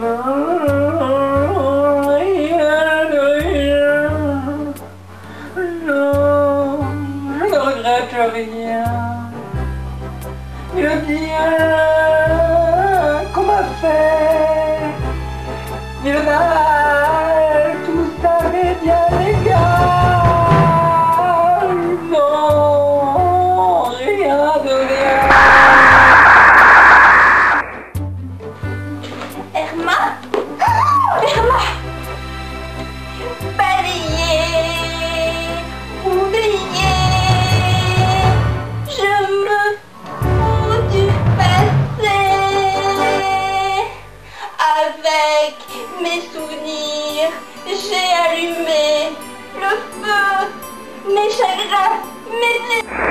Non, rien de rien. Non, je ne regrette rien. Je veux dire, qu'on m'a fait. mes souvenirs, j'ai allumé le feu, mes chagrins, mes...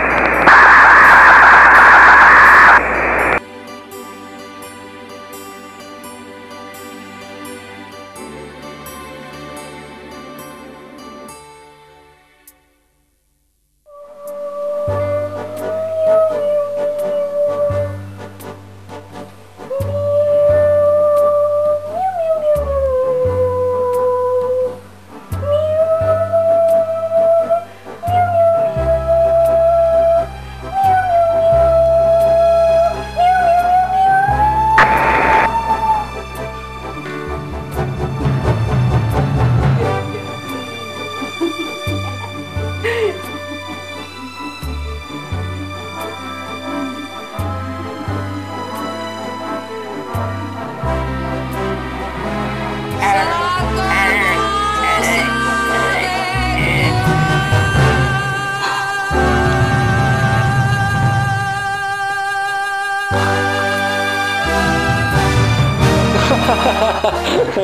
ハハハハ。